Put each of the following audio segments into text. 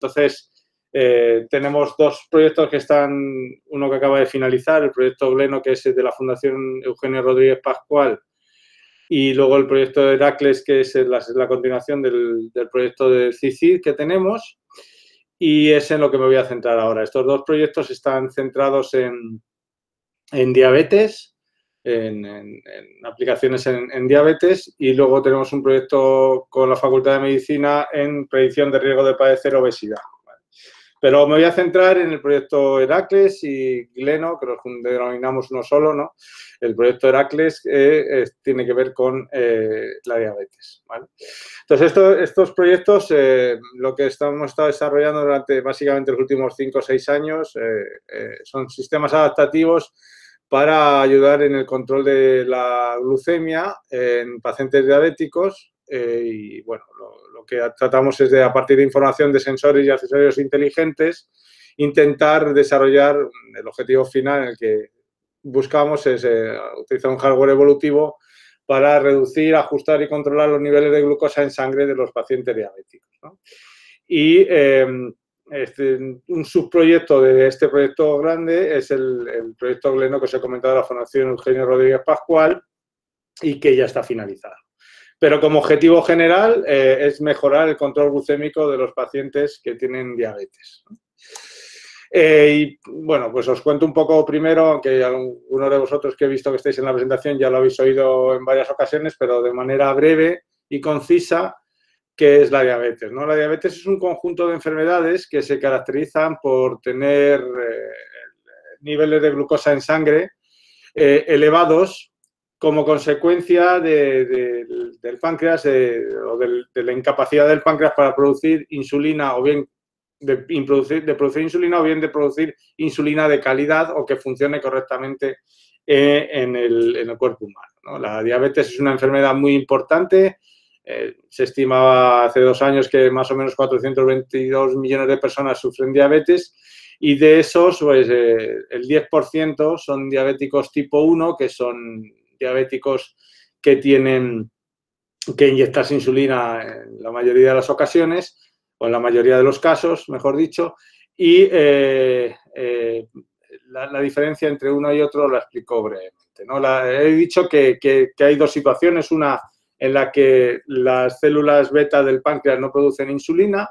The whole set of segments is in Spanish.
Entonces, eh, tenemos dos proyectos que están, uno que acaba de finalizar, el proyecto Gleno, que es de la Fundación Eugenio Rodríguez Pascual, y luego el proyecto de Heracles, que es la, continuación del, proyecto de CICID que tenemos, y es en lo que me voy a centrar ahora. Estos dos proyectos están centrados en, en diabetes, en, aplicaciones en, diabetes y luego tenemos un proyecto con la Facultad de Medicina en predicción de riesgo de padecer obesidad. Pero me voy a centrar en el proyecto Heracles y Gleno, que los denominamos uno solo, ¿no? El proyecto Heracles eh, tiene que ver con eh, la diabetes, Entonces, estos proyectos, eh, lo que estamos estado desarrollando durante básicamente los últimos cinco o seis años, son sistemas adaptativos para ayudar en el control de la glucemia en pacientes diabéticos eh, y bueno, lo, que tratamos es de, a partir de información de sensores y accesorios inteligentes, intentar desarrollar el objetivo final en el que buscamos es eh, utilizar un hardware evolutivo para reducir, ajustar y controlar los niveles de glucosa en sangre de los pacientes diabéticos. Y em, este, un subproyecto de este proyecto grande es el, proyecto Gleno que os he comentado de la Fundación Eugenio Rodríguez Pascual y que ya está finalizado. Pero como objetivo general eh, es mejorar el control glucémico de los pacientes que tienen diabetes. Eh, y bueno, pues os cuento un poco primero, aunque alguno de vosotros que he visto que estáis en la presentación ya lo habéis oído en varias ocasiones, pero de manera breve y concisa, ¿Qué es la diabetes? ¿no? La diabetes es un conjunto de enfermedades que se caracterizan por tener eh, niveles de glucosa en sangre eh, elevados como consecuencia del páncreas o de la incapacidad del páncreas para producir insulina o bien de, de, producir insulina o bien de producir insulina de calidad o que funcione correctamente eh, en, el, cuerpo humano. La diabetes es una enfermedad muy importante eh, se estimaba hace dos años que más o menos 422 millones de personas sufren diabetes y de esos, pues eh, el 10% son diabéticos tipo 1, que son diabéticos que tienen que inyectarse insulina en la mayoría de las ocasiones, o en la mayoría de los casos, mejor dicho, y eh, la, diferencia entre uno y otro la explico brevemente. ¿no? he dicho que, que hay dos situaciones, una en la que las células beta del páncreas no producen insulina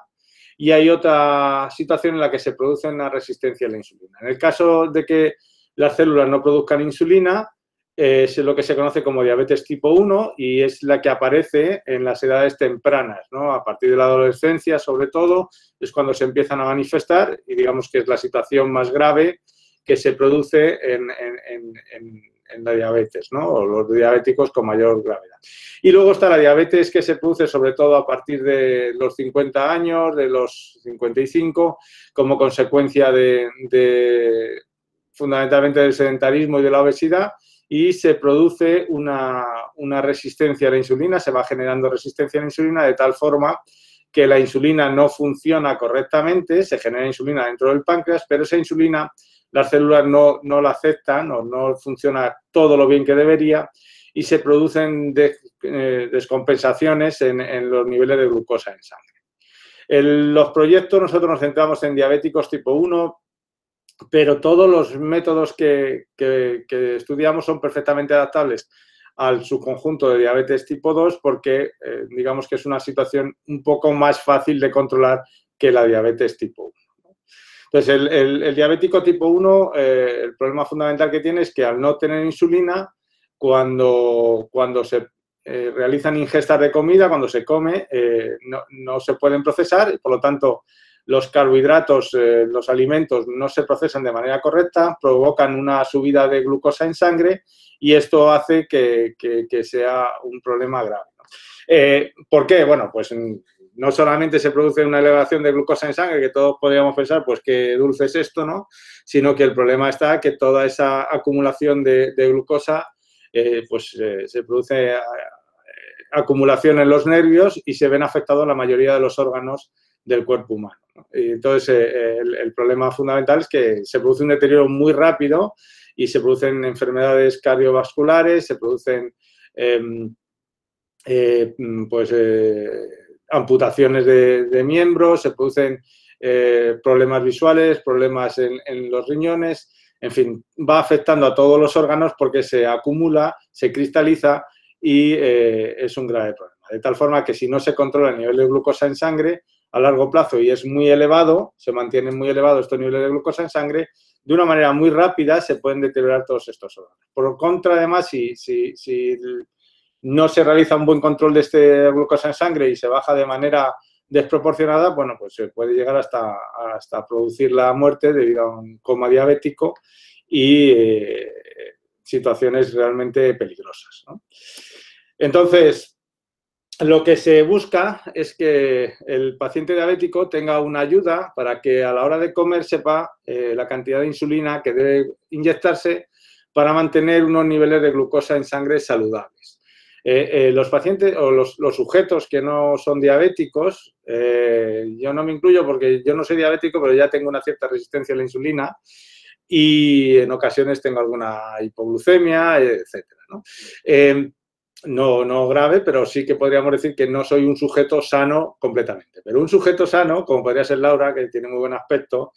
y hay otra situación en la que se produce una resistencia a la insulina. En el caso de que las células no produzcan insulina, es lo que se conoce como diabetes tipo 1 y es la que aparece en las edades tempranas, ¿no? A partir de la adolescencia, sobre todo, es cuando se empiezan a manifestar y digamos que es la situación más grave que se produce en la diabetes, ¿no? O los diabéticos con mayor gravedad. Y luego está la diabetes que se produce sobre todo a partir de los 50 años, de los 55, como consecuencia de, fundamentalmente del sedentarismo y de la obesidad, y se produce una, resistencia a la insulina, se va generando resistencia a la insulina de tal forma que la insulina no funciona correctamente, se genera insulina dentro del páncreas, pero esa insulina las células no, no la aceptan o no funciona todo lo bien que debería y se producen eh, descompensaciones en, los niveles de glucosa en sangre. En los proyectos nosotros nos centramos en diabéticos tipo 1, pero todos los métodos que, estudiamos son perfectamente adaptables al subconjunto de diabetes tipo 2 porque eh, digamos que es una situación un poco más fácil de controlar que la diabetes tipo 1. Entonces, el, diabético tipo 1, eh, el problema fundamental que tiene es que al no tener insulina, cuando, cuando se eh, realizan ingestas de comida, cuando se come, eh, no, se pueden procesar y por lo tanto los carbohidratos, los alimentos no se procesan de manera correcta, provocan una subida de glucosa en sangre y esto hace que, sea un problema grave. ¿Por qué? Bueno, pues no solamente se produce una elevación de glucosa en sangre, que todos podríamos pensar, pues qué dulce es esto, ¿no? Sino que el problema está que toda esa acumulación de, glucosa, eh, pues eh, se produce eh, acumulación en los nervios y se ven afectados la mayoría de los órganos del cuerpo humano. Y entonces, el, problema fundamental es que se produce un deterioro muy rápido y se producen enfermedades cardiovasculares, se producen, em, pues, amputaciones de, miembros, se producen problemas visuales, problemas en, los riñones, en fin, va afectando a todos los órganos porque se acumula, se cristaliza y es un grave problema. De tal forma que si no se controla el nivel de glucosa en sangre a largo plazo y es muy elevado, se mantienen muy elevados estos niveles de glucosa en sangre, de una manera muy rápida se pueden deteriorar todos estos órganos. Por contra, además, si, si, si no se realiza un buen control de este glucosa en sangre y se baja de manera desproporcionada, bueno, pues se puede llegar hasta, hasta producir la muerte debido a un coma diabético y eh, situaciones realmente peligrosas. Entonces, lo que se busca es que el paciente diabético tenga una ayuda para que a la hora de comer sepa eh, la cantidad de insulina que debe inyectarse para mantener unos niveles de glucosa en sangre saludables. Eh, eh, los pacientes o los, sujetos que no son diabéticos, yo no me incluyo porque yo no soy diabético, pero ya tengo una cierta resistencia a la insulina y en ocasiones tengo alguna hipoglucemia, etcétera. ¿no? no, no grave, pero sí que podríamos decir que no soy un sujeto sano completamente. Pero un sujeto sano, como podría ser Laura, que tiene muy buen aspecto,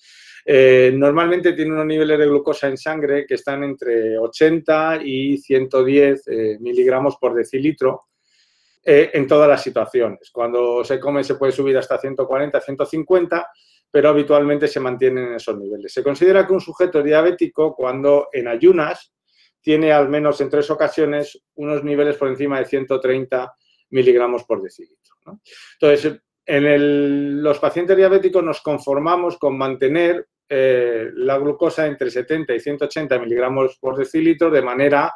eh, normalmente tiene unos niveles de glucosa en sangre que están entre 80 y 110 eh, miligramos por decilitro eh, en todas las situaciones. Cuando se come se puede subir hasta 140, 150, pero habitualmente se mantienen en esos niveles. Se considera que un sujeto diabético cuando en ayunas tiene al menos en tres ocasiones unos niveles por encima de 130 miligramos por decilitro. Entonces, en los pacientes diabéticos nos conformamos con mantener eh, la glucosa entre 70 y 180 miligramos por decilitro de manera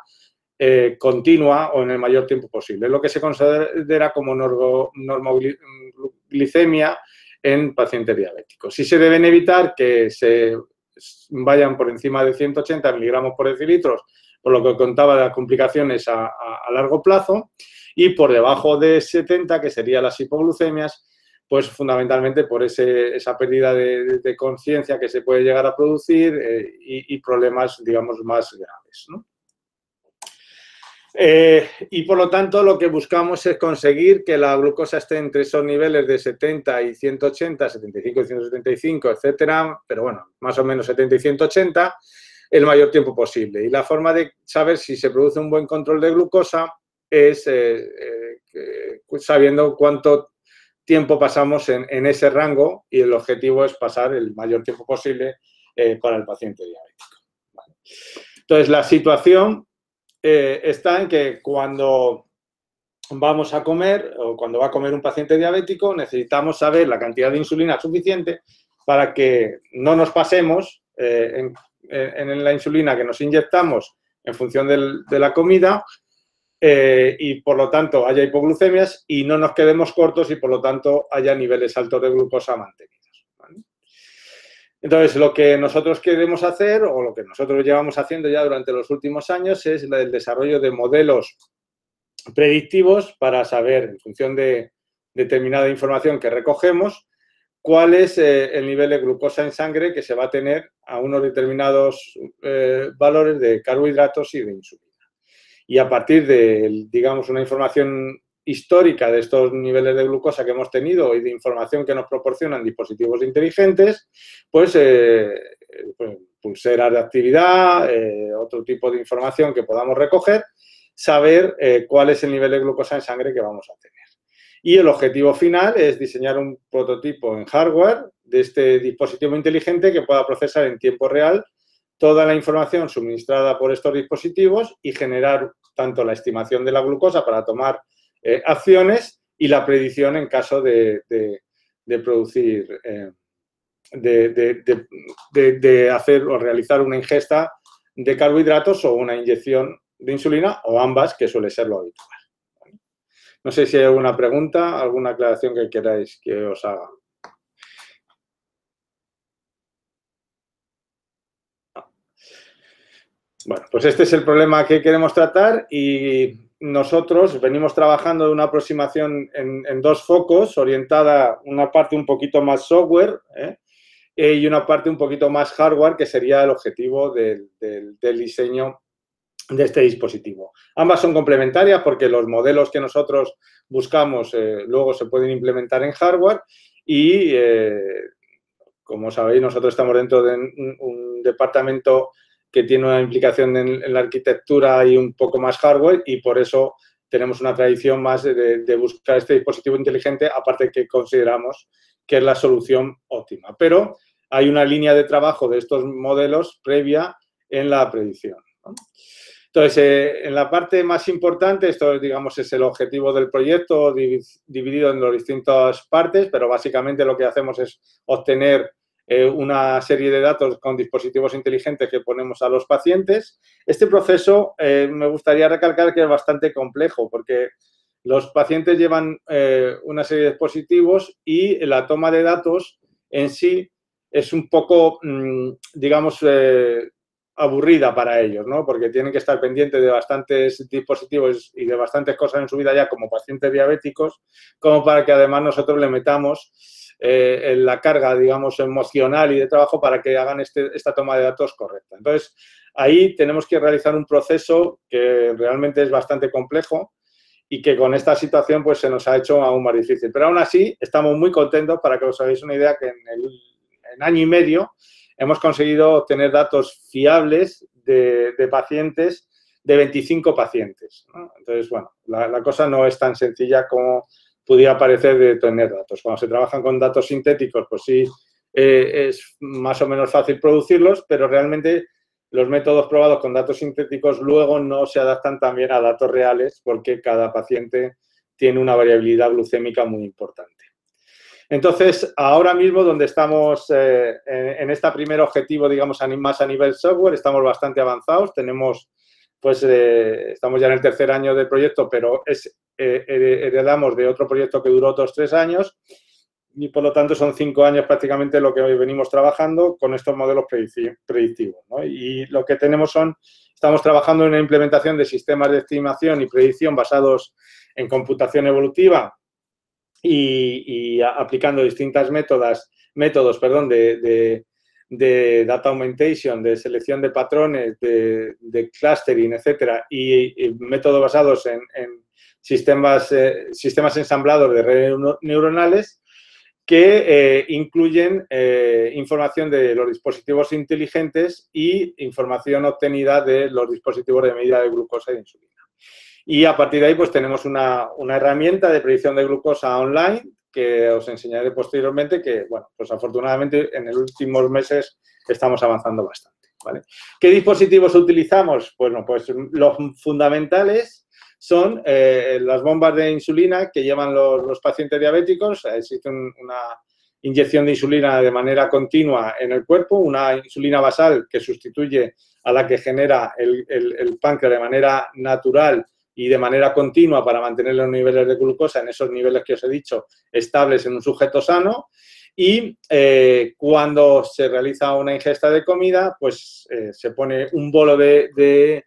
eh, continua o en el mayor tiempo posible. Lo que se considera como normoglicemia en pacientes diabéticos. Si se deben evitar que se vayan por encima de 180 miligramos por decilitro por lo que contaba de las complicaciones a, largo plazo, y por debajo de 70, que serían las hipoglucemias, pues fundamentalmente por esa pérdida de, conciencia que se puede llegar a producir eh, y, problemas, digamos, más graves. Eh, y por lo tanto lo que buscamos es conseguir que la glucosa esté entre esos niveles de 70 y 180, 75 y 175, etcétera, pero bueno, más o menos 70 y 180, el mayor tiempo posible. Y la forma de saber si se produce un buen control de glucosa es eh, sabiendo cuánto tiempo pasamos en, ese rango y el objetivo es pasar el mayor tiempo posible eh, para el paciente diabético. Entonces, la situación está en que cuando vamos a comer o cuando va a comer un paciente diabético necesitamos saber la cantidad de insulina suficiente para que no nos pasemos en en la insulina que nos inyectamos en función de la comida eh, y por lo tanto haya hipoglucemias y no nos quedemos cortos y por lo tanto haya niveles altos de glucosa mantenidos. Entonces, lo que nosotros queremos hacer o lo que nosotros llevamos haciendo ya durante los últimos años es el desarrollo de modelos predictivos para saber, en función de determinada información que recogemos, cuál es eh, el nivel de glucosa en sangre que se va a tener a unos determinados eh, valores de carbohidratos y de insulina. Y a partir de, digamos, una información histórica de estos niveles de glucosa que hemos tenido y de información que nos proporcionan dispositivos inteligentes, pues, eh, pues pulseras de actividad, otro tipo de información que podamos recoger, saber cuál es el nivel de glucosa en sangre que vamos a tener. Y el objetivo final es diseñar un prototipo en hardware de este dispositivo inteligente que pueda procesar en tiempo real toda la información suministrada por estos dispositivos y generar tanto la estimación de la glucosa para tomar eh, acciones y la predicción en caso de, producir, eh, de, hacer o realizar una ingesta de carbohidratos o una inyección de insulina o ambas, que suele ser lo habitual. No sé si hay alguna pregunta, alguna aclaración que queráis que os haga. Bueno, pues este es el problema que queremos tratar y nosotros venimos trabajando de una aproximación en, dos focos, orientada una parte un poquito más software ¿eh? y una parte un poquito más hardware, que sería el objetivo del diseño de este dispositivo. Ambas son complementarias porque los modelos que nosotros buscamos eh, luego se pueden implementar en hardware y eh, como sabéis, nosotros estamos dentro de un, departamento que tiene una implicación en, la arquitectura y un poco más hardware y por eso tenemos una tradición más de, buscar este dispositivo inteligente, aparte que consideramos que es la solución óptima. Pero hay una línea de trabajo de estos modelos previa en la predicción. Entonces, eh, en la parte más importante, esto digamos es el objetivo del proyecto dividido en las distintas partes, pero básicamente lo que hacemos es obtener eh, una serie de datos con dispositivos inteligentes que ponemos a los pacientes. Este proceso eh, me gustaría recalcar que es bastante complejo porque los pacientes llevan una serie de dispositivos y la toma de datos en sí es un poco, mm, digamos, aburrida para ellos, ¿no? Porque tienen que estar pendientes de bastantes dispositivos y de bastantes cosas en su vida ya como pacientes diabéticos, como para que además nosotros le metamos eh, la carga, digamos, emocional y de trabajo para que hagan este, esta toma de datos correcta. Entonces, ahí tenemos que realizar un proceso que realmente es bastante complejo y que con esta situación pues se nos ha hecho aún más difícil. Pero aún así, estamos muy contentos, para que os hagáis una idea, que en el en año y medio hemos conseguido obtener datos fiables de, pacientes, de 25 pacientes. Entonces, bueno, la, cosa no es tan sencilla como pudiera parecer de tener datos. Cuando se trabajan con datos sintéticos, pues sí, eh, es más o menos fácil producirlos, pero realmente los métodos probados con datos sintéticos luego no se adaptan también a datos reales porque cada paciente tiene una variabilidad glucémica muy importante. Entonces, ahora mismo donde estamos eh, en, este primer objetivo, digamos, más a nivel software, estamos bastante avanzados. Tenemos, pues, eh, estamos ya en el tercer año del proyecto, pero es, eh, heredamos de otro proyecto que duró otros tres años y, por lo tanto, son cinco años prácticamente lo que hoy venimos trabajando con estos modelos predictivos. Y lo que tenemos son, estamos trabajando en una implementación de sistemas de estimación y predicción basados en computación evolutiva y, aplicando distintas métodos, métodos perdón, de, data augmentation, de selección de patrones, de, clustering, etcétera, y, métodos basados en, sistemas, eh, sistemas ensamblados de redes neuronales que eh, incluyen eh, información de los dispositivos inteligentes y información obtenida de los dispositivos de medida de glucosa e insulina. Y a partir de ahí, pues tenemos una, herramienta de predicción de glucosa online que os enseñaré posteriormente, que, bueno, pues afortunadamente en los últimos meses estamos avanzando bastante. ¿vale? ¿Qué dispositivos utilizamos? Bueno, pues los fundamentales son eh, las bombas de insulina que llevan los, pacientes diabéticos. Existe una inyección de insulina de manera continua en el cuerpo, una insulina basal que sustituye a la que genera el, el páncreas de manera natural y de manera continua para mantener los niveles de glucosa en esos niveles que os he dicho estables en un sujeto sano. Y eh, cuando se realiza una ingesta de comida, pues eh, se pone un bolo de,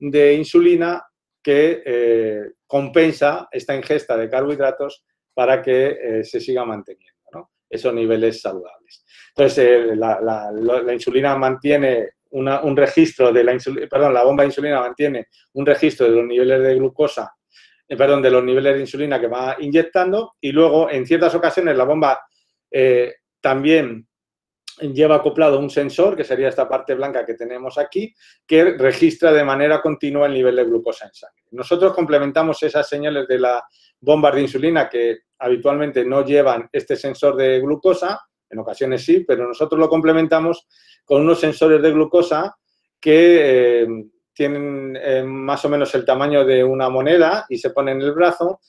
insulina que eh, compensa esta ingesta de carbohidratos para que se siga manteniendo esos niveles saludables. Entonces, la insulina mantiene un registro de la insulina, perdón, la bomba de insulina mantiene un registro de los niveles de glucosa, eh, perdón, de los niveles de insulina que va inyectando y luego en ciertas ocasiones la bomba eh, también lleva acoplado un sensor, que sería esta parte blanca que tenemos aquí, que registra de manera continua el nivel de glucosa en sangre. Nosotros complementamos esas señales de la bomba de insulina que habitualmente no llevan este sensor de glucosa, en ocasiones sí, pero nosotros lo complementamos con unos sensores de glucosa que eh, tienen eh, más o menos el tamaño de una moneda y se ponen en el brazo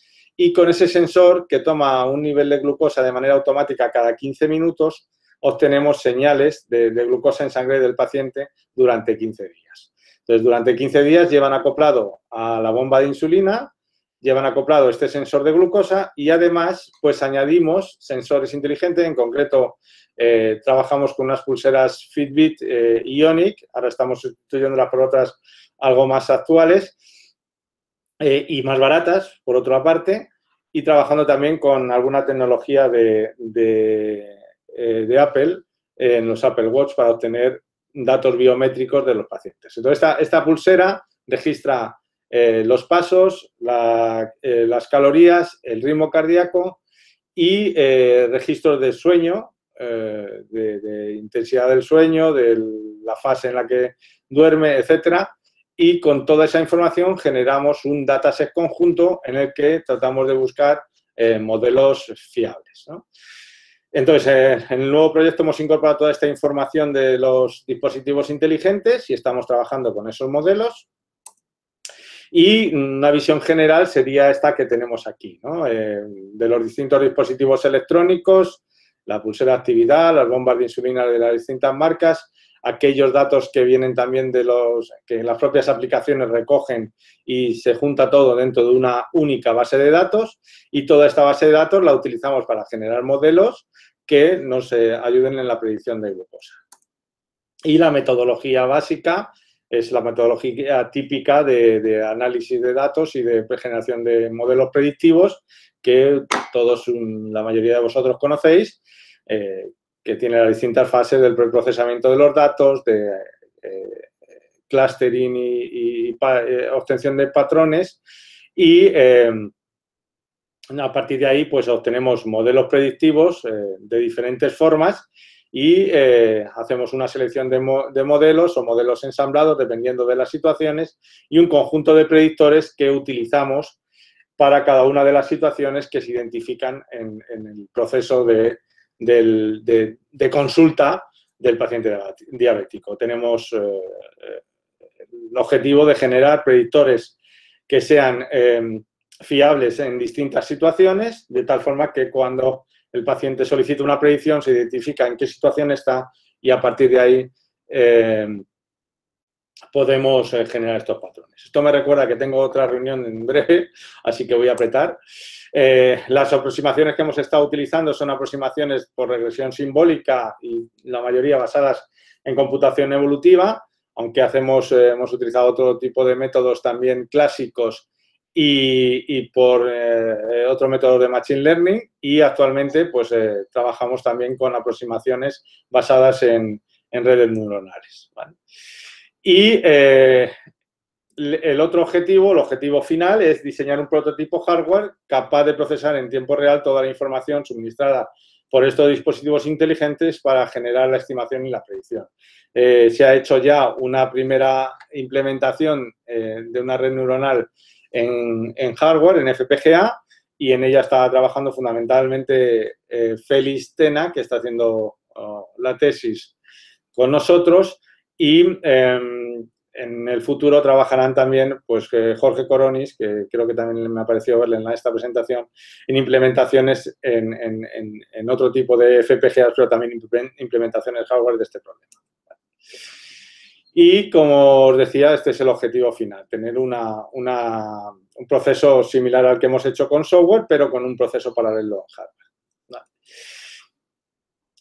y con ese sensor que toma un nivel de glucosa de manera automática cada 15 minutos, obtenemos señales de, glucosa en sangre del paciente durante 15 días. Entonces, durante 15 días llevan acoplado a la bomba de insulina, llevan acoplado este sensor de glucosa y además, pues añadimos sensores inteligentes, en concreto eh, trabajamos con unas pulseras Fitbit eh, Ionic, ahora estamos sustituyéndolas por otras algo más actuales eh, y más baratas, por otra parte, y trabajando también con alguna tecnología de, de, Apple en los Apple Watch para obtener datos biométricos de los pacientes. Entonces, esta, esta pulsera registra los pasos, las calorías, el ritmo cardíaco y registros de sueño de, intensidad del sueño, de la fase en la que duerme, etcétera, y con toda esa información generamos un dataset conjunto en el que tratamos de buscar modelos fiables. Entonces, en el nuevo proyecto hemos incorporado toda esta información de los dispositivos inteligentes y estamos trabajando con esos modelos. Y una visión general sería esta que tenemos aquí, eh, de los distintos dispositivos electrónicos, la pulsera de actividad, las bombas de insulina de las distintas marcas, aquellos datos que vienen también de los que las propias aplicaciones recogen y se junta todo dentro de una única base de datos y toda esta base de datos la utilizamos para generar modelos que nos eh, ayuden en la predicción de glucosa. Y la metodología básica es la metodología típica de, análisis de datos y de generación de modelos predictivos que todos, la mayoría de vosotros conocéis, eh, que tiene las distintas fases del preprocesamiento de los datos, de eh, clustering y, eh, obtención de patrones y a partir de ahí pues obtenemos modelos predictivos de diferentes formas y eh, hacemos una selección de, modelos o modelos ensamblados dependiendo de las situaciones y un conjunto de predictores que utilizamos para cada una de las situaciones que se identifican en, el proceso de, consulta del paciente diabético. Tenemos eh, el objetivo de generar predictores que sean eh, fiables en distintas situaciones, de tal forma que cuando el paciente solicita una predicción, se identifica en qué situación está y a partir de ahí eh, podemos eh, generar estos patrones. Esto me recuerda que tengo otra reunión en breve, así que voy a apretar. Eh, las aproximaciones que hemos estado utilizando son aproximaciones por regresión simbólica y la mayoría basadas en computación evolutiva, aunque hacemos, hemos utilizado otro tipo de métodos también clásicos y, por eh, otro método de Machine Learning y actualmente pues eh, trabajamos también con aproximaciones basadas en, redes neuronales. Y eh, el otro objetivo, el objetivo final es diseñar un prototipo hardware capaz de procesar en tiempo real toda la información suministrada por estos dispositivos inteligentes para generar la estimación y la predicción. se ha hecho ya una primera implementación de una red neuronal en, hardware, en FPGA, y en ella está trabajando fundamentalmente eh, Félix Tena, que está haciendo oh, la tesis con nosotros, y em, en el futuro trabajarán también pues, Jorge Coronis, que creo que también me ha parecido verle en esta presentación, en implementaciones en, en otro tipo de FPGA, pero también implementaciones hardware de este problema. Y como os decía, este es el objetivo final, tener un proceso similar al que hemos hecho con software, pero con un proceso paralelo en hardware.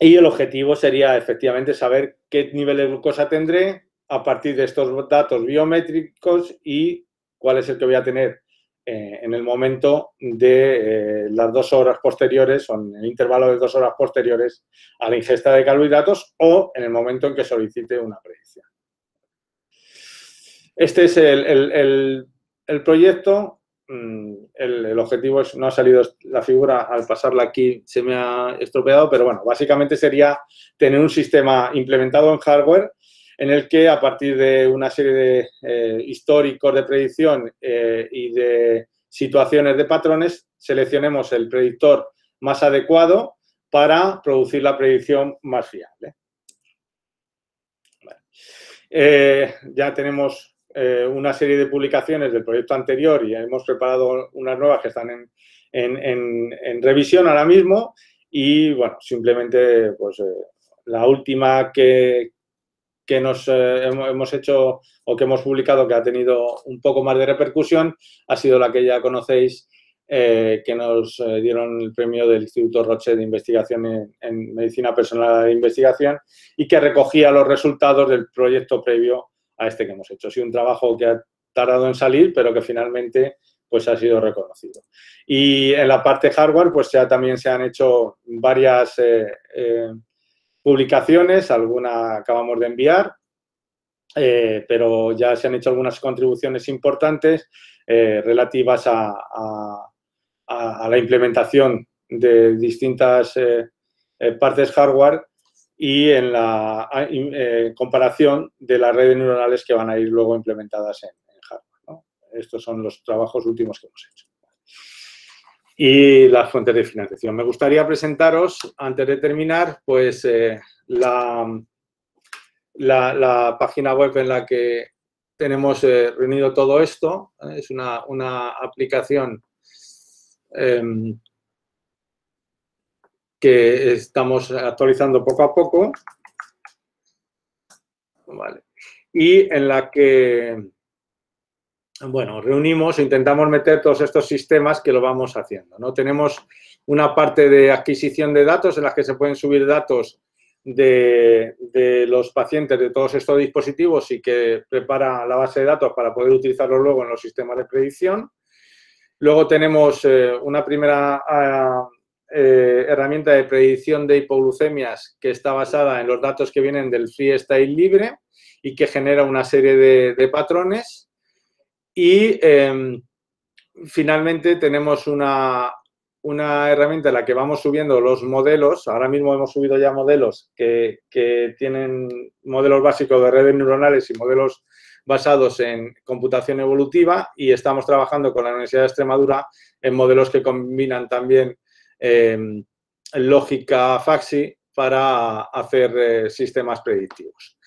Y el objetivo sería efectivamente saber qué nivel de glucosa tendré a partir de estos datos biométricos y cuál es el que voy a tener eh, en el momento de eh, las dos horas posteriores o en el intervalo de dos horas posteriores a la ingesta de carbohidratos o en el momento en que solicite una predicción. Este es el, proyecto. Mm, el, objetivo es, no ha salido la figura, al pasarla aquí se me ha estropeado, pero bueno, básicamente sería tener un sistema implementado en hardware en el que a partir de una serie de eh, históricos de predicción eh, y de situaciones de patrones, seleccionemos el predictor más adecuado para producir la predicción más fiable. Eh, ya tenemos eh, una serie de publicaciones del proyecto anterior y hemos preparado unas nuevas que están en, revisión ahora mismo. Y, bueno, simplemente, pues, eh, la última que, que nos eh, hemos hecho o que hemos publicado que ha tenido un poco más de repercusión ha sido la que ya conocéis, que nos dieron el premio del Instituto Roche de Investigación en, en, Medicina Personal de Investigación y que recogía los resultados del proyecto previo a este que hemos hecho. Ha un trabajo que ha tardado en salir, pero que finalmente pues ha sido reconocido. Y en la parte hardware, pues ya también se han hecho varias eh, eh, publicacionas, alguna acabamos de enviar, eh, pero ya se han hecho algunas contribuciones importantes relativas a, la implementación de distintas partes hardware y en la eh, comparación de las redes neuronales que van a ir luego implementadas en, hardware. Estos son los trabajos últimos que hemos hecho. Y las fuentes de financiación. Me gustaría presentaros, antes de terminar, pues la, la, página web en la que tenemos reunido todo esto. Es una, una aplicación em, que estamos actualizando poco a poco. Y en la que, bueno, reunimos, intentamos meter todos estos sistemas que lo vamos haciendo. ¿no? Tenemos una parte de adquisición de datos en la que se pueden subir datos de, los pacientes de todos estos dispositivos y que prepara la base de datos para poder utilizarlo luego en los sistemas de predicción. Luego tenemos eh, una primera ah, eh, herramienta de predicción de hipoglucemias que está basada en los datos que vienen del freestyle libre y que genera una serie de, patrones. Y em, finalmente tenemos una, una, herramienta en la que vamos subiendo los modelos. Ahora mismo hemos subido ya modelos que, que tienen modelos básicos de redes neuronales y modelos basados en computación evolutiva y estamos trabajando con la Universidad de Extremadura en modelos que combinan también Em, lógica Faxi para hacer eh, sistemas predictivos.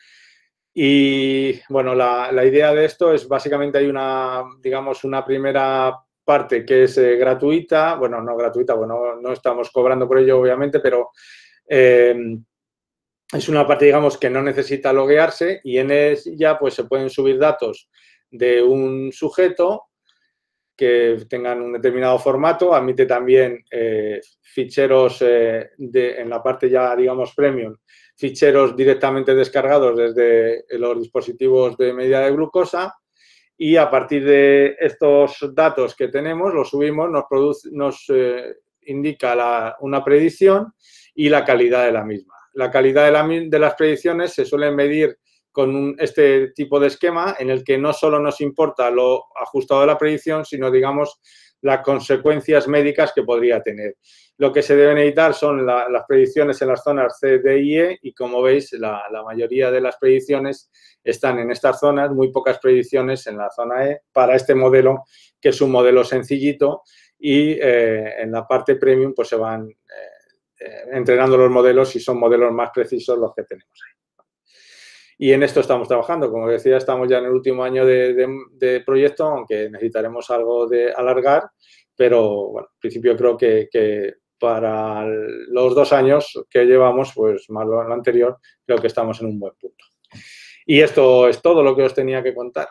Y bueno, la, idea de esto es básicamente hay una, digamos, una primera parte que es eh, gratuita, bueno, no gratuita, bueno, no estamos cobrando por ello obviamente, pero em, es una parte, digamos, que no necesita loguearse y en ella pues se pueden subir datos de un sujeto que tengan un determinado formato, admite también eh, ficheros eh, en la parte ya, digamos, premium, ficheros directamente descargados desde los dispositivos de medida de glucosa y a partir de estos datos que tenemos, los subimos, nos, produce, nos eh, indica una predicción y la calidad de la misma. La calidad de, de las predicciones se suele medir con este tipo de esquema en el que no solo nos importa lo ajustado de la predicción, sino, digamos, las consecuencias médicas que podría tener. Lo que se deben editar son las predicciones en las zonas C, D y E y, como veis, la, mayoría de las predicciones están en estas zonas, muy pocas predicciones en la zona E para este modelo, que es un modelo sencillito y eh, en la parte premium pues se van eh, eh, entrenando los modelos y son modelos más precisos los que tenemos ahí. Y en esto estamos trabajando. Como decía, estamos ya en el último año de, proyecto, aunque necesitaremos algo de alargar, pero bueno, en principio creo que, para los dos años que llevamos, pues más lo anterior, creo que estamos en un buen punto. Y esto es todo lo que os tenía que contar.